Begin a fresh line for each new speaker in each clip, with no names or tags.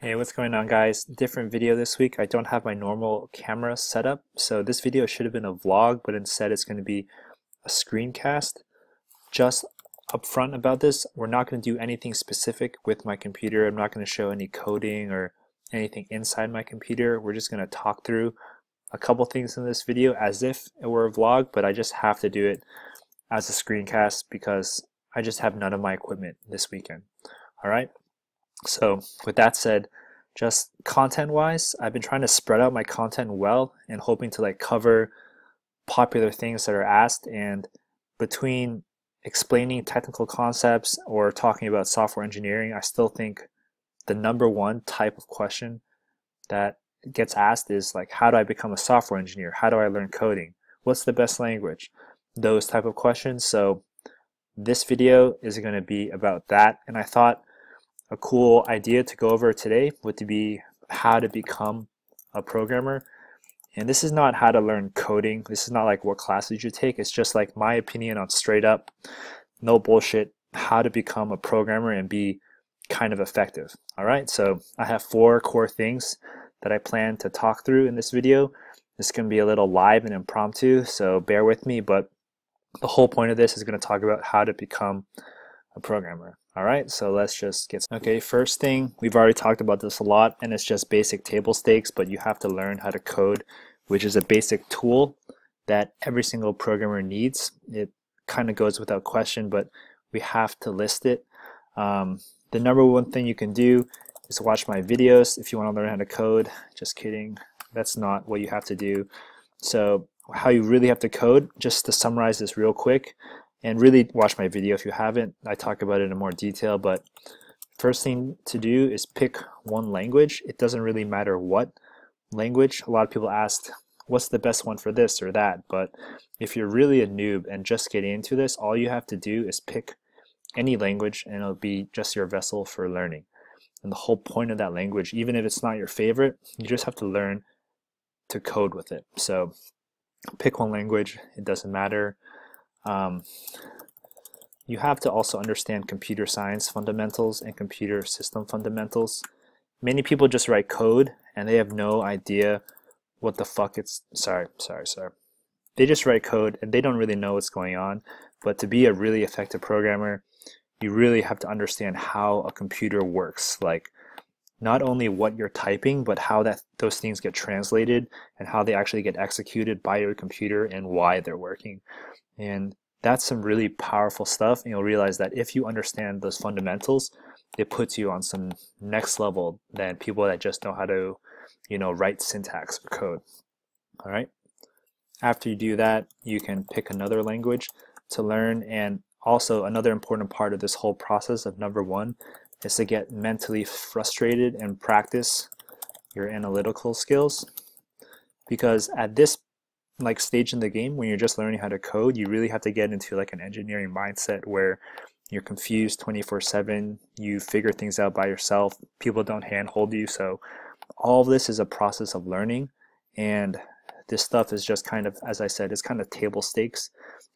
Hey, what's going on guys? Different video this week. I don't have my normal camera set up, so this video should have been a vlog, but instead it's going to be a screencast. Just upfront about this, we're not going to do anything specific with my computer. I'm not going to show any coding or anything inside my computer. We're just going to talk through a couple things in this video as if it were a vlog, but I just have to do it as a screencast because I just have none of my equipment this weekend. All right. So with that said, just content wise, I've been trying to spread out my content well and hoping to like cover popular things that are asked and between explaining technical concepts or talking about software engineering, I still think the number one type of question that gets asked is like how do I become a software engineer? How do I learn coding? What's the best language? Those type of questions. So this video is going to be about that and I thought a cool idea to go over today would be how to become a programmer. And this is not how to learn coding. This is not like what classes you take. It's just like my opinion on straight up, no bullshit, how to become a programmer and be kind of effective. All right, so I have four core things that I plan to talk through in this video. This to be a little live and impromptu, so bear with me, but the whole point of this is going to talk about how to become a programmer. All right, so let's just get Okay, first thing, we've already talked about this a lot and it's just basic table stakes, but you have to learn how to code, which is a basic tool that every single programmer needs. It kind of goes without question, but we have to list it. Um, the number one thing you can do is watch my videos if you want to learn how to code. Just kidding. That's not what you have to do. So how you really have to code, just to summarize this real quick, and really watch my video if you haven't. I talk about it in more detail, but first thing to do is pick one language. It doesn't really matter what language. A lot of people ask, what's the best one for this or that? But if you're really a noob and just getting into this, all you have to do is pick any language and it'll be just your vessel for learning. And the whole point of that language, even if it's not your favorite, you just have to learn to code with it. So pick one language, it doesn't matter. Um, you have to also understand computer science fundamentals and computer system fundamentals. Many people just write code and they have no idea what the fuck it's sorry, sorry, sorry. They just write code and they don't really know what's going on. But to be a really effective programmer, you really have to understand how a computer works. Like not only what you're typing, but how that those things get translated and how they actually get executed by your computer and why they're working. And that's some really powerful stuff. And you'll realize that if you understand those fundamentals, it puts you on some next level than people that just know how to, you know, write syntax or code. All right. After you do that, you can pick another language to learn. And also another important part of this whole process of number one is to get mentally frustrated and practice your analytical skills. Because at this like stage in the game when you're just learning how to code, you really have to get into like an engineering mindset where you're confused 24/7, you figure things out by yourself, people don't handhold you. So all of this is a process of learning and this stuff is just kind of as I said, it's kind of table stakes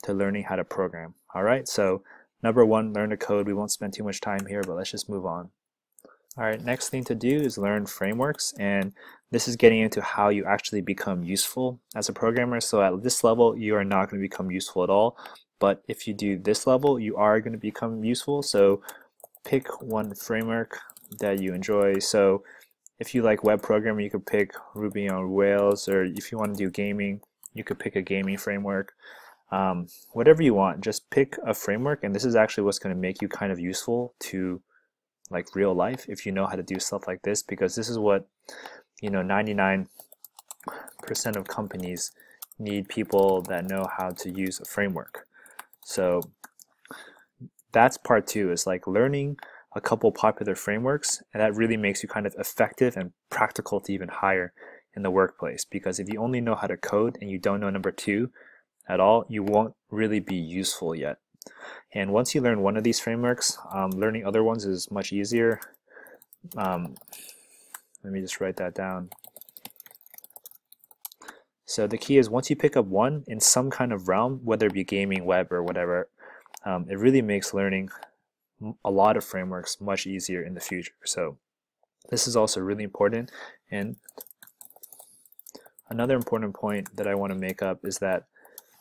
to learning how to program. All right? So number 1, learn to code. We won't spend too much time here, but let's just move on. All right, next thing to do is learn frameworks and this is getting into how you actually become useful as a programmer. So at this level, you are not going to become useful at all. But if you do this level, you are going to become useful. So pick one framework that you enjoy. So if you like web programming, you could pick Ruby on Rails, or if you want to do gaming, you could pick a gaming framework. Um, whatever you want, just pick a framework, and this is actually what's going to make you kind of useful to like real life if you know how to do stuff like this because this is what you know 99% of companies need people that know how to use a framework. So that's part two is like learning a couple popular frameworks and that really makes you kind of effective and practical to even hire in the workplace because if you only know how to code and you don't know number two at all you won't really be useful yet and once you learn one of these frameworks, um, learning other ones is much easier. Um, let me just write that down. So the key is once you pick up one in some kind of realm, whether it be gaming, web, or whatever, um, it really makes learning a lot of frameworks much easier in the future. So This is also really important. And another important point that I want to make up is that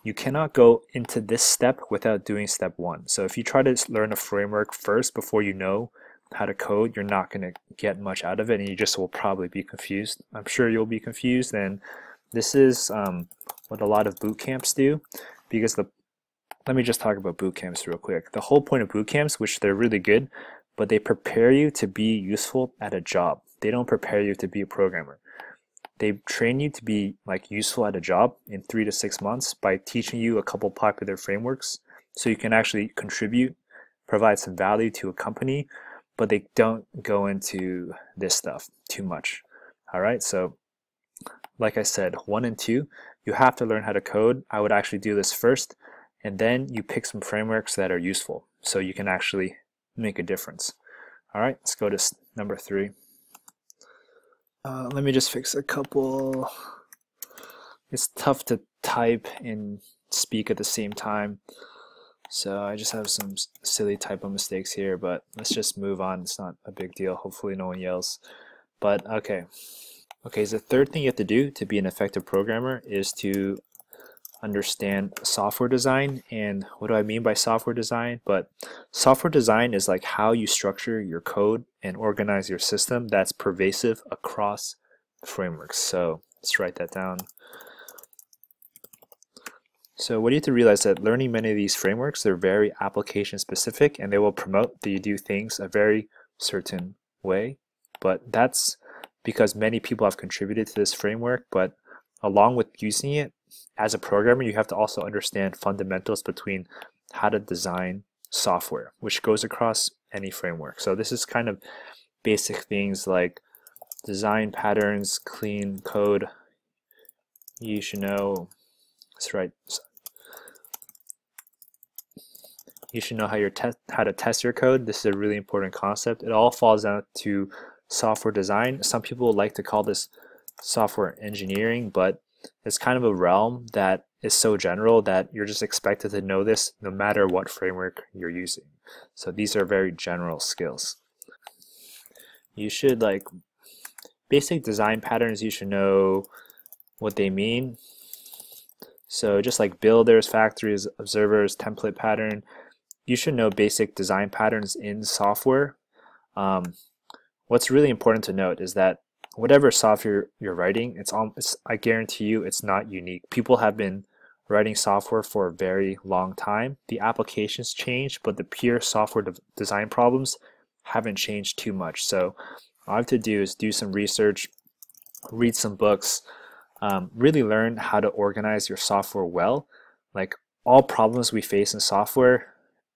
you cannot go into this step without doing step one. So if you try to learn a framework first before you know how to code, you're not going to get much out of it and you just will probably be confused. I'm sure you'll be confused and this is um, what a lot of boot camps do because the let me just talk about boot camps real quick. The whole point of boot camps, which they're really good, but they prepare you to be useful at a job. They don't prepare you to be a programmer. They train you to be like useful at a job in three to six months by teaching you a couple popular frameworks so you can actually contribute, provide some value to a company but they don't go into this stuff too much. All right, so like I said, one and two, you have to learn how to code. I would actually do this first, and then you pick some frameworks that are useful so you can actually make a difference. All right, let's go to number three. Uh, let me just fix a couple. It's tough to type and speak at the same time. So I just have some silly typo mistakes here, but let's just move on. It's not a big deal. Hopefully no one yells. But okay. Okay, so the third thing you have to do to be an effective programmer is to understand software design. And what do I mean by software design? But software design is like how you structure your code and organize your system that's pervasive across frameworks. So let's write that down. So what do you have to realize that learning many of these frameworks, they're very application specific and they will promote that you do things a very certain way. But that's because many people have contributed to this framework, but along with using it as a programmer, you have to also understand fundamentals between how to design software, which goes across any framework. So this is kind of basic things like design patterns, clean code. You should know, let's write you should know how, your test how to test your code. This is a really important concept. It all falls down to software design. Some people like to call this software engineering, but it's kind of a realm that is so general that you're just expected to know this no matter what framework you're using. So these are very general skills. You should like basic design patterns, you should know what they mean. So just like builders, factories, observers, template pattern, you should know basic design patterns in software. Um, what's really important to note is that whatever software you're writing, it's, all, I guarantee you it's not unique. People have been writing software for a very long time. The applications change, but the pure software de design problems haven't changed too much. So all I have to do is do some research, read some books, um, really learn how to organize your software well. Like all problems we face in software,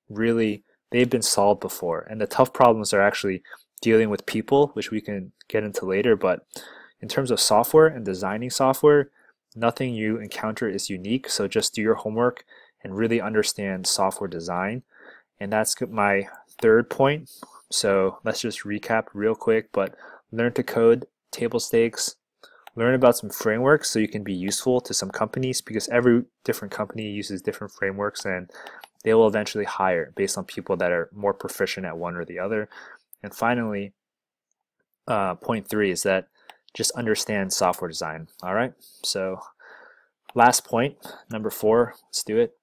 really they've been solved before and the tough problems are actually dealing with people which we can get into later but in terms of software and designing software nothing you encounter is unique so just do your homework and really understand software design and that's my third point so let's just recap real quick but learn to code table stakes learn about some frameworks so you can be useful to some companies because every different company uses different frameworks and they will eventually hire based on people that are more proficient at one or the other. And finally, uh, point three is that just understand software design. All right. So last point, number four, let's do it.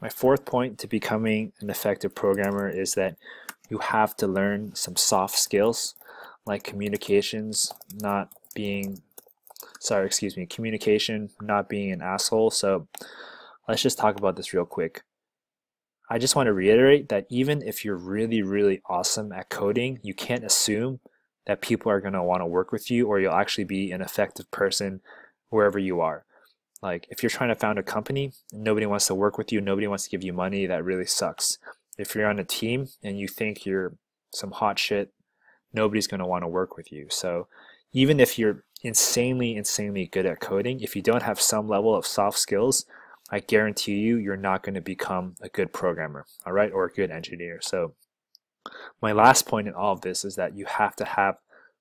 My fourth point to becoming an effective programmer is that you have to learn some soft skills like communications, not being, sorry, excuse me, communication, not being an asshole. So let's just talk about this real quick. I just want to reiterate that even if you're really, really awesome at coding, you can't assume that people are going to want to work with you or you'll actually be an effective person wherever you are. Like if you're trying to found a company, nobody wants to work with you, nobody wants to give you money, that really sucks. If you're on a team and you think you're some hot shit, nobody's going to want to work with you. So even if you're insanely, insanely good at coding, if you don't have some level of soft skills, I guarantee you, you're not going to become a good programmer, all right, or a good engineer. So my last point in all of this is that you have to have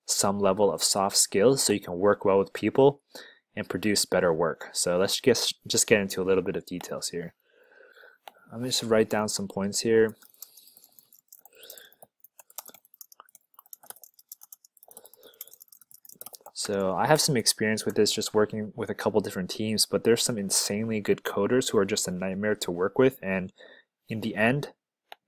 some level of soft skills so you can work well with people and produce better work. So let's just, just get into a little bit of details here. I'm just write down some points here. So I have some experience with this just working with a couple different teams, but there's some insanely good coders who are just a nightmare to work with and in the end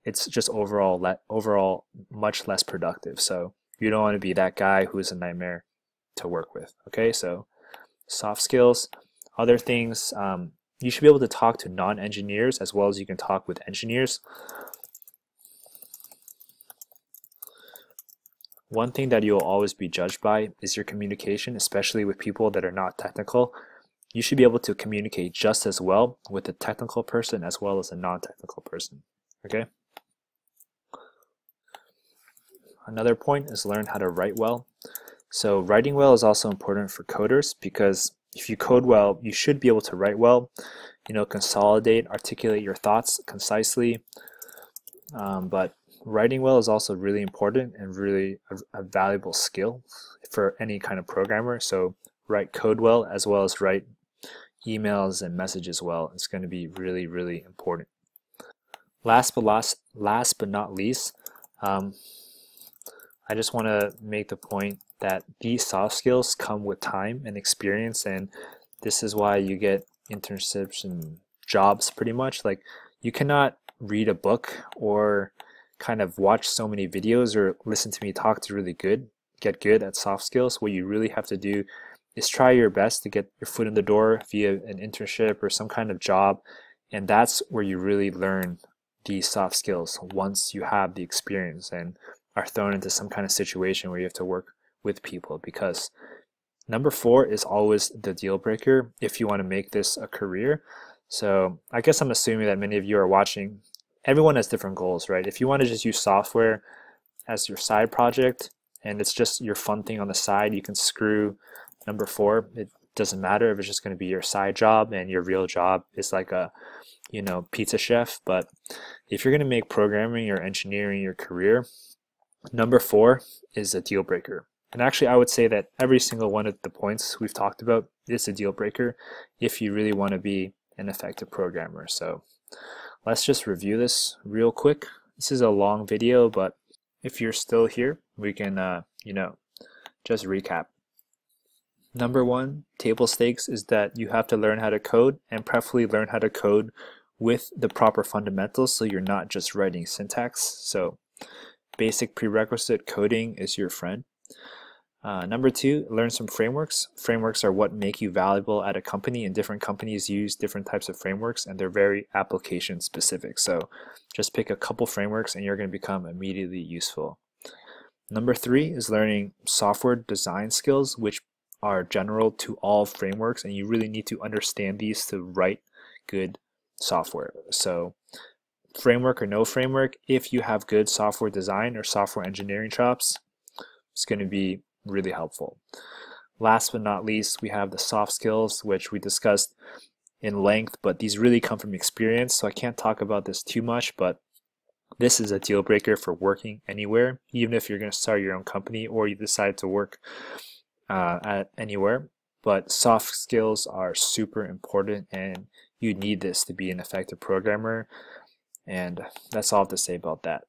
it's just overall le- overall much less productive. So you don't want to be that guy who's a nightmare to work with. Okay, so soft skills, other things, um, you should be able to talk to non-engineers as well as you can talk with engineers. One thing that you'll always be judged by is your communication, especially with people that are not technical. You should be able to communicate just as well with a technical person as well as a non-technical person. Okay? Another point is learn how to write well. So writing well is also important for coders because if you code well, you should be able to write well, you know, consolidate, articulate your thoughts concisely. Um, but writing well is also really important and really a, a, valuable skill for any kind of programmer. So write code well as well as write emails and messages well. It's going to be really, really important. Last but last, last but not least, um, I just want to make the point that these soft skills come with time and experience, and this is why you get internships and jobs pretty much. Like, you cannot read a book or kind of watch so many videos or listen to me talk to really good, get good at soft skills. What you really have to do is try your best to get your foot in the door via an internship or some kind of job. And that's where you really learn these soft skills once you have the experience. And are thrown into some kind of situation where you have to work with people because number four is always the deal breaker if you want to make this a career. So I guess I'm assuming that many of you are watching. Everyone has different goals, right? If you want to just use software as your side project and it's just your fun thing on the side, you can screw number four. It doesn't matter if it's just going to be your side job and your real job is like a you know pizza chef but if you're going to make programming or engineering your career Number four is a deal breaker. And actually, I would say that every single one of the points we've talked about is a deal breaker if you really want to be an effective programmer. So let's just review this real quick. This is a long video, but if you're still here, we can, uh, you know, just recap. Number one, table stakes is that you have to learn how to code and preferably learn how to code with the proper fundamentals so you're not just writing syntax. So basic prerequisite coding is your friend. Uh, number two, learn some frameworks. Frameworks are what make you valuable at a company, and different companies use different types of frameworks, and they're very application specific. So just pick a couple frameworks, and you're going to become immediately useful. Number three is learning software design skills, which are general to all frameworks, and you really need to understand these to write good software. So framework or no framework, if you have good software design or software engineering chops, it's going to be really helpful. Last but not least, we have the soft skills, which we discussed in length, but these really come from experience, so I can't talk about this too much, but this is a deal breaker for working anywhere, even if you're going to start your own company or you decide to work uh, at anywhere. But soft skills are super important, and you need this to be an effective programmer. And that's all I have to say about that.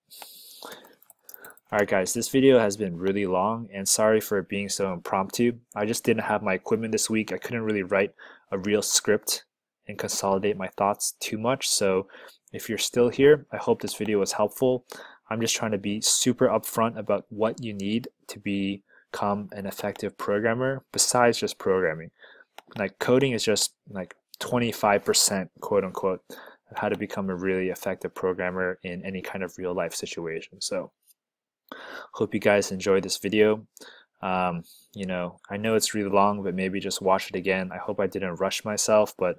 Alright guys, this video has been really long and sorry for it being so impromptu. I just didn't have my equipment this week. I couldn't really write a real script and consolidate my thoughts too much. So if you're still here, I hope this video was helpful. I'm just trying to be super upfront about what you need to become an effective programmer besides just programming. Like coding is just like 25% quote unquote of how to become a really effective programmer in any kind of real life situation. So hope you guys enjoyed this video. Um, you know, I know it's really long, but maybe just watch it again. I hope I didn't rush myself, but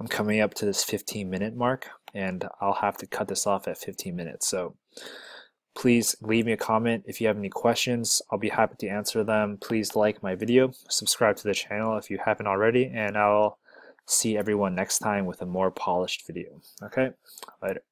I'm coming up to this 15 minute mark and I'll have to cut this off at 15 minutes. So please leave me a comment if you have any questions. I'll be happy to answer them. Please like my video, subscribe to the channel if you haven't already, and I'll see everyone next time with a more polished video. Okay, later.